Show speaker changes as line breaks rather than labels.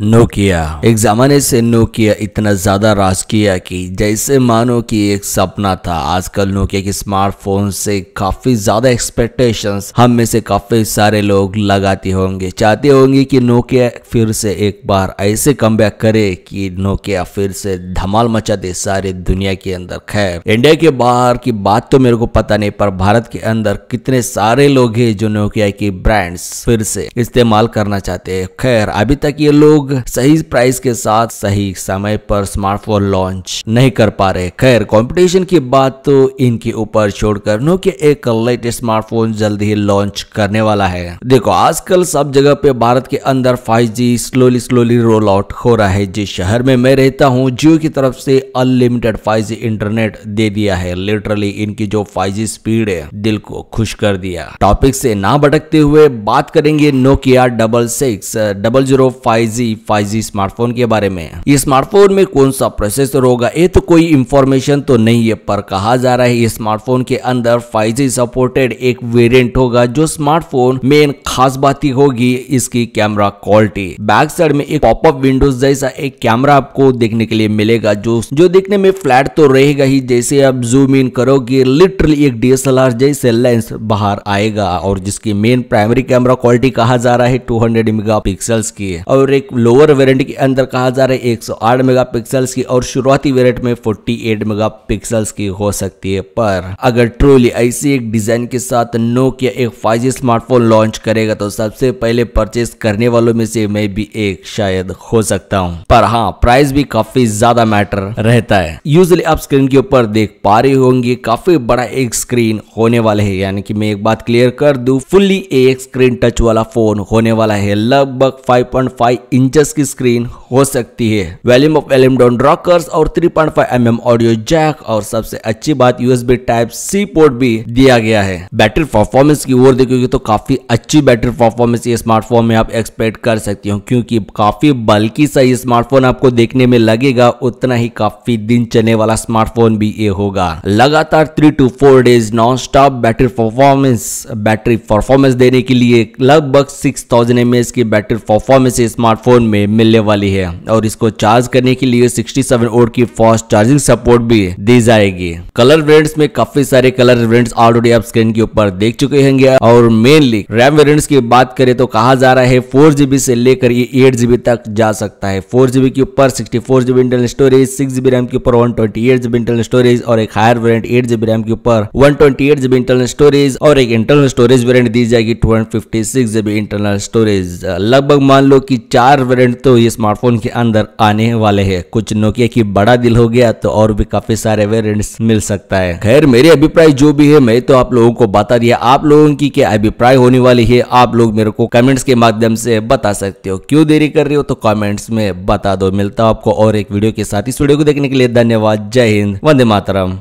Nokia एक जमाने से नोकिया इतना ज़्यादा राज किया कि जैसे मानो कि एक सपना था। आजकल नोकिया के स्मार्टफ़ोन से काफ़ी ज़्यादा एक्सपेक्टेशंस हम में से काफ़ी सारे लोग लगाते होंगे। चाहते होंगे कि नोकिया फिर से एक बार ऐसे कम करे कि नोकिया फिर से धमाल मचा दे सारे दुनिया के अंदर। खैर इंडिया के बाहर की बात तो मेरे को पता नहीं, पर भारत के अंदर कितने सारे लोग हैं जो नोकिया की ब्रांड्स फिर से इस्तेमाल करना चाहते हैं। खैर, अभी तक ये लोग लोग सही प्राइस के साथ सही समय पर स्मार्टफ़ोन लॉन्च नहीं कर पा रहे। खैर कंपटीशन की बात तो इनके ऊपर छोड़कर नोकिया एक लेटेस्ट स्मार्टफ़ोन जल्द ही लॉन्च करने वाला है। देखो, आजकल सब जगह पे भारत के अंदर 5G slowly slowly roll out हो रहा है। जिस शहर में मैं रहता हूँ, जियो की तरफ़ से अनलिमिटेड 5G इंटरनेट दे दिया है। लिटरली इनकी जो 5G स्पीड है, दिल को खुश कर दिया। टॉपिक से ना भटकते हुए बात करेंगे Nokia double six double zero five G five smartphone के बारे में। ये स्मार्टफ़ोन में कौन सा प्रोसेसर होगा, ये तो कोई इंफॉर्मेशन तो नहीं है, पर कहा जा रहा है ये स्मार्टफ़ोन के अंदर फाइव सपोर्टेड एक वेरिएंट होगा, जो स्मार्टफ़ोन मेन खास बात ही होगी इसकी कैमरा क्वालिटी बैक साइड में एक पॉपअप विंडोज़ जैसा एक कैमरा आपको देखने के लिए मिलेगा, जो जो देखने में फ्लैट तो रहेगा ही, जैसे आप जूम इन करोगे लिटरली एक डीएसएलआर जैसे लेंस बाहर आएगा, और जिसकी मेन प्राइमरी कैमरा क्वालिटी कहा जा रहा है 200 मेगापिक्सल्स की। और एक लोअर वेरिएंट के अंदर कहा जा रहा है 108 मेगापिक्सल्स की और शुरुआती वेरिएंट में 48 मेगापिक्सल्स की हो सकती है। पर अगर ट्रोली ऐसी एक डिज़ाइन के साथ नोकिया एक 5G स्मार्टफ़ोन लॉन्च करेगा तो सबसे पहले परचेस करने वालों में से मैं भी एक शायद हो सकता हूँ। पर हाँ प्राइस भी काफ़ी ज़्यादा मैटर रहता है। यूजली आप स्क्रीन के ऊपर देख पा रहे होंगे, काफ़ी बड़ा एक स्क्रीन होने वाला है। यानी कि मैं एक बात क्लियर कर दू, फुल्ली एक स्क्रीन टच वाला फ़ोन होने वाला है। लगभग 5.5 इंच इंचेस की स्क्रीन हो सकती है। वैल्यूम ऑफ़ एलिम डॉन रॉकर्स और 3.5 पॉइंट mm ऑडियो जैक और सबसे अच्छी बात यूएसबी टाइप सी पोर्ट भी दिया गया है। बैटरी परफॉर्मेंस की ओर देखोगे तो काफ़ी अच्छी बैटरी परफॉर्मेंस ये स्मार्टफ़ोन में आप एक्सपेक्ट कर सकती हो, क्योंकि काफ़ी बल्कि सा ये स्मार्टफ़ोन आपको देखने में लगेगा, उतना ही काफ़ी दिन चलने वाला स्मार्टफ़ोन भी ये होगा। लगातार three two four days non stop battery performance battery performance देने के लिए लगभग सिक्स थाउज़ेंड एम की बैटरी परफॉर्मेंस स्मार्टफ़ोन में मिलने वाली है और इसको चार्ज करने के लिए 67 वोल्ट की फास्ट चार्जिंग सपोर्ट भी दी जाएगी। कलर वेरिएंट्स में काफ़ी सारे कलर वेरिएंट्स ऑलरेडी आप स्क्रीन के ऊपर देख चुके होंगे और मेनली रैम वेरिएंट्स की बात करें तो कहा जा रहा है फोर से लेकर ये एट तक जा सकता है। फोर के ऊपर sixty four internal storage six RAM के ऊपर वन इंटरनल स्टोरेज और एक हायर वेरियंट एट रैम के ऊपर वन इंटरनल स्टोरेज और एक इंटरनल स्टोरेज वेरियंट दी जाएगी टू इंटरनल स्टोरेज लगभग मान लो कि चार वेरियंट तो ये स्मार्टफ़ोन के अंदर आने वाले हैं। कुछ नोकिया की बड़ा दिल हो गया तो और भी काफ़ी सारे वेरिएंट्स मिल सकता है। खैर, मेरे अभिप्राय जो भी है, मैं तो आप लोगों को बता दिया। आप लोगों की क्या अभिप्राय होने वाली है, आप लोग मेरे को कमेंट्स के माध्यम से बता सकते हो। क्यों देरी कर रही हो तो कमेंट्स में बता दो। मिलता हूँ आपको और एक वीडियो के साथ। इस वीडियो को देखने के लिए धन्यवाद। जय हिंद। वंदे मातरम।